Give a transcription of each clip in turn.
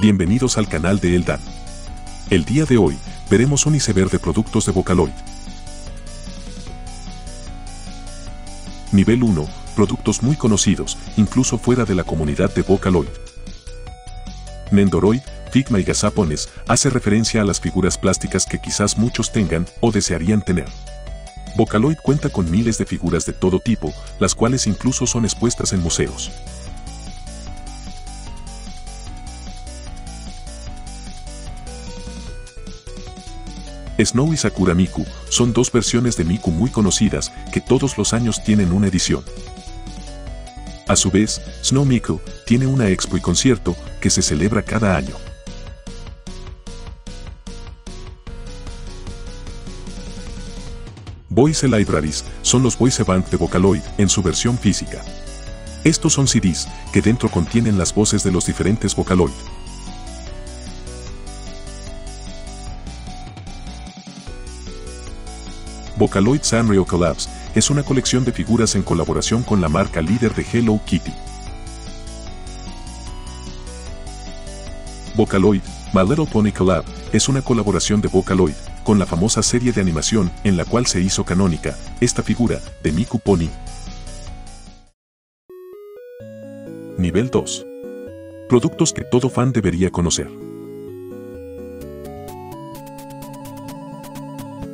Bienvenidos al canal de Eldan. El día de hoy, veremos un iceberg de productos de Vocaloid. Nivel 1, productos muy conocidos, incluso fuera de la comunidad de Vocaloid. Nendoroid, Figma y Gazapones hace referencia a las figuras plásticas que quizás muchos tengan o desearían tener. Vocaloid cuenta con miles de figuras de todo tipo, las cuales incluso son expuestas en museos. Snow y Sakura Miku son dos versiones de Miku muy conocidas que todos los años tienen una edición. A su vez, Snow Miku tiene una expo y concierto que se celebra cada año. Voice Libraries son los voice bank de Vocaloid en su versión física. Estos son CDs que dentro contienen las voces de los diferentes Vocaloid. Vocaloid Sanrio Collapse es una colección de figuras en colaboración con la marca líder de Hello Kitty. Vocaloid, My Little Pony Collab, es una colaboración de Vocaloid con la famosa serie de animación en la cual se hizo canónica esta figura de Miku Pony. Nivel 2. Productos que todo fan debería conocer.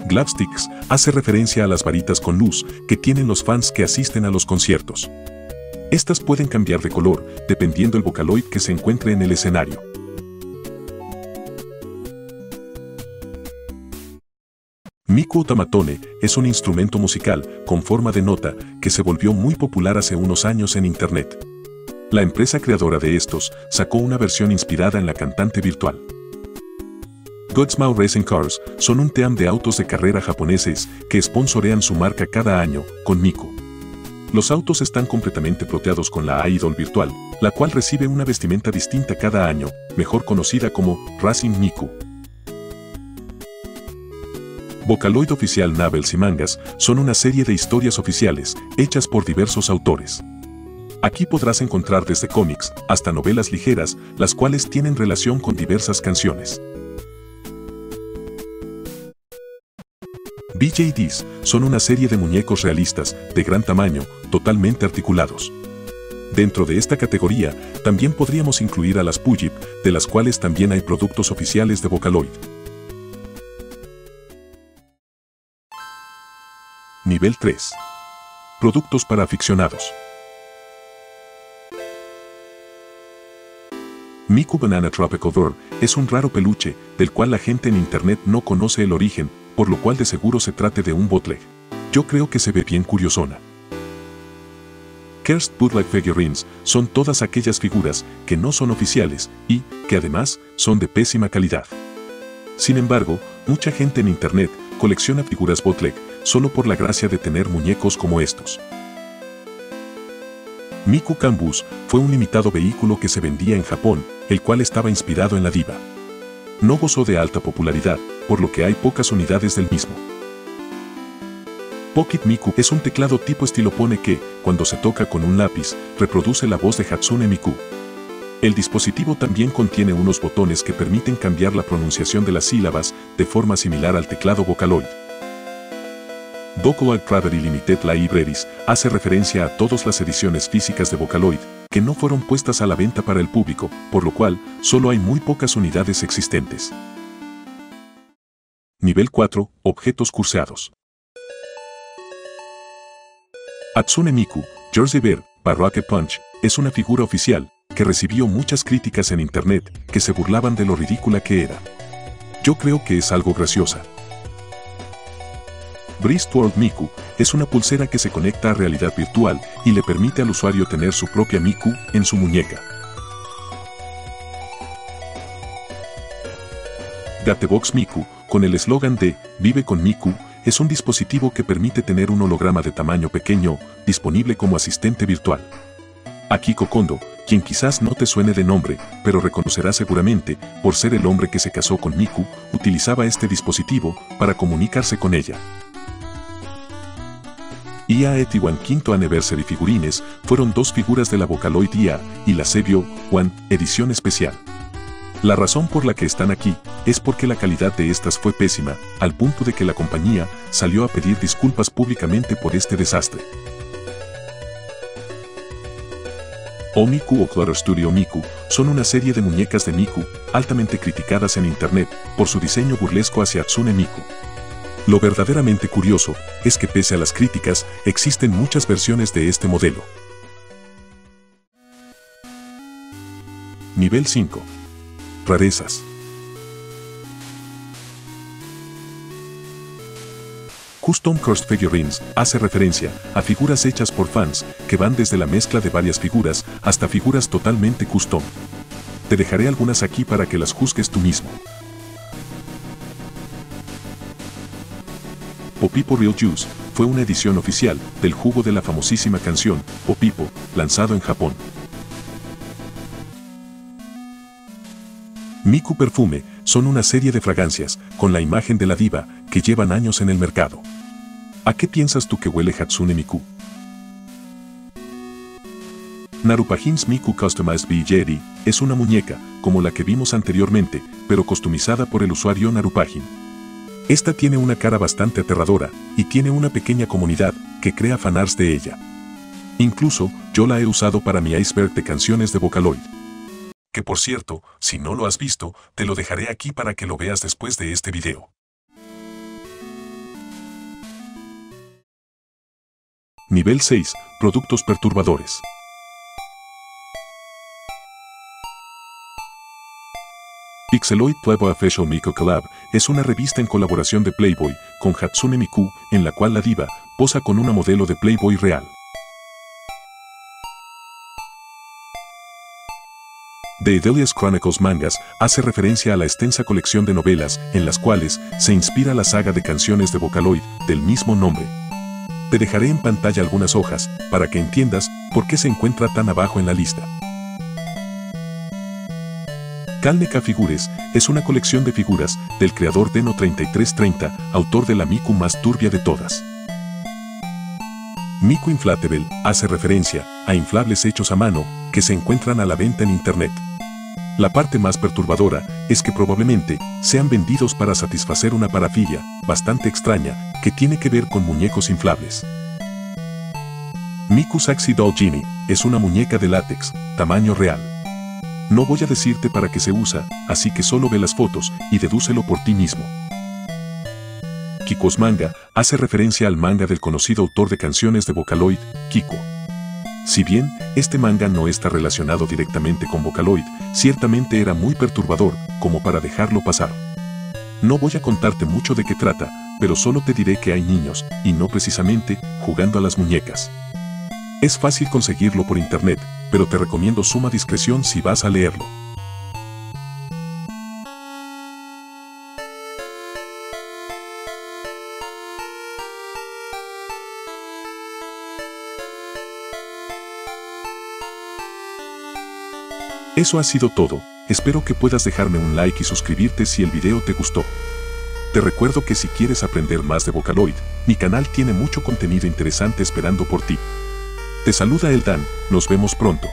Glabsticks hace referencia a las varitas con luz que tienen los fans que asisten a los conciertos. Estas pueden cambiar de color dependiendo el Vocaloid que se encuentre en el escenario. Miku Tamatone es un instrumento musical con forma de nota que se volvió muy popular hace unos años en Internet. La empresa creadora de estos sacó una versión inspirada en la cantante virtual. Godsmau Racing Cars son un team de autos de carrera japoneses que sponsorean su marca cada año con Miku. Los autos están completamente proteados con la Idol virtual, la cual recibe una vestimenta distinta cada año, mejor conocida como Racing Miku. Vocaloid Oficial Navels y Mangas son una serie de historias oficiales hechas por diversos autores. Aquí podrás encontrar desde cómics hasta novelas ligeras, las cuales tienen relación con diversas canciones. BJDs son una serie de muñecos realistas, de gran tamaño, totalmente articulados. Dentro de esta categoría, también podríamos incluir a las Pujip, de las cuales también hay productos oficiales de Vocaloid. Nivel 3. Productos para aficionados. Miku Banana Tropical Door es un raro peluche, del cual la gente en internet no conoce el origen, por lo cual de seguro se trate de un bootleg. Yo creo que se ve bien curiosona. Cursed Bootleg Figurines son todas aquellas figuras que no son oficiales y que además son de pésima calidad. Sin embargo, mucha gente en internet colecciona figuras bootleg solo por la gracia de tener muñecos como estos. Miku Kanbus fue un limitado vehículo que se vendía en Japón, el cual estaba inspirado en la diva. No gozó de alta popularidad, por lo que hay pocas unidades del mismo. Pocket Miku es un teclado tipo estilopone que, cuando se toca con un lápiz, reproduce la voz de Hatsune Miku. El dispositivo también contiene unos botones que permiten cambiar la pronunciación de las sílabas de forma similar al teclado Vocaloid. Vocaloid Privacy Limited Libraries hace referencia a todas las ediciones físicas de Vocaloid, que no fueron puestas a la venta para el público, por lo cual, solo hay muy pocas unidades existentes. Nivel 4. Objetos curseados. Atsune Miku, Jersey Bear, Baroque Punch, es una figura oficial, que recibió muchas críticas en internet, que se burlaban de lo ridícula que era. Yo creo que es algo graciosa. World Miku es una pulsera que se conecta a realidad virtual y le permite al usuario tener su propia Miku en su muñeca. Gatebox Miku, con el eslogan de Vive con Miku, es un dispositivo que permite tener un holograma de tamaño pequeño, disponible como asistente virtual. Akiko Kondo, quien quizás no te suene de nombre, pero reconocerá seguramente, por ser el hombre que se casó con Miku, utilizaba este dispositivo para comunicarse con ella. IA Etiwan Quinto Anniversary Figurines fueron dos figuras de la Vocaloid IA y la Sebio One edición especial. La razón por la que están aquí es porque la calidad de estas fue pésima, al punto de que la compañía salió a pedir disculpas públicamente por este desastre. O Miku o Claro Studio Miku son una serie de muñecas de Miku, altamente criticadas en internet por su diseño burlesco hacia Hatsune Miku. Lo verdaderamente curioso es que pese a las críticas, existen muchas versiones de este modelo. Nivel 5. Rarezas. Custom Cursed Figurines hace referencia a figuras hechas por fans que van desde la mezcla de varias figuras hasta figuras totalmente custom. Te dejaré algunas aquí para que las juzgues tú mismo. Popipo Real Juice fue una edición oficial del jugo de la famosísima canción Popipo, lanzado en Japón. Miku Perfume son una serie de fragancias con la imagen de la diva que llevan años en el mercado. ¿A qué piensas tú que huele Hatsune Miku? Narupajin's Miku Customized Bee es una muñeca, como la que vimos anteriormente, pero customizada por el usuario Narupajin. Esta tiene una cara bastante aterradora, y tiene una pequeña comunidad que crea fanarts de ella. Incluso, yo la he usado para mi iceberg de canciones de Vocaloid. Que por cierto, si no lo has visto, te lo dejaré aquí para que lo veas después de este video. Nivel 6. Productos perturbadores. Pixeloid Playboy Official Miku Collab es una revista en colaboración de Playboy con Hatsune Miku en la cual la diva posa con una modelo de Playboy real. The Idelias Chronicles Mangas hace referencia a la extensa colección de novelas en las cuales se inspira la saga de canciones de Vocaloid del mismo nombre. Te dejaré en pantalla algunas hojas, para que entiendas por qué se encuentra tan abajo en la lista. Kalneka Figures es una colección de figuras del creador Deno 3330, autor de la Miku más turbia de todas. Miku Inflatable hace referencia a inflables hechos a mano que se encuentran a la venta en Internet. La parte más perturbadora es que probablemente sean vendidos para satisfacer una parafilia bastante extraña que tiene que ver con muñecos inflables. Miku Saxy Doll Genie es una muñeca de látex, tamaño real. No voy a decirte para qué se usa, así que solo ve las fotos y dedúcelo por ti mismo. Kiko's Manga hace referencia al manga del conocido autor de canciones de Vocaloid, Kiko. Si bien este manga no está relacionado directamente con Vocaloid, ciertamente era muy perturbador como para dejarlo pasar. No voy a contarte mucho de qué trata, pero solo te diré que hay niños, y no precisamente, jugando a las muñecas. Es fácil conseguirlo por internet, pero te recomiendo suma discreción si vas a leerlo. Eso ha sido todo, espero que puedas dejarme un like y suscribirte si el video te gustó. Te recuerdo que si quieres aprender más de Vocaloid, mi canal tiene mucho contenido interesante esperando por ti. Te saluda Eldan, nos vemos pronto.